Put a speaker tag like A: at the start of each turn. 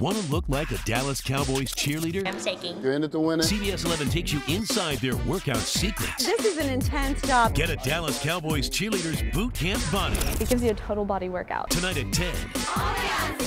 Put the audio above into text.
A: Want to look like a Dallas Cowboys cheerleader?
B: I'm shaking.
C: You're in it to win it.
A: CBS 11 takes you inside their workout secrets.
D: This is an intense job.
A: Get a Dallas Cowboys cheerleaders boot camp body
D: It gives you a total body workout.
A: tonight at 10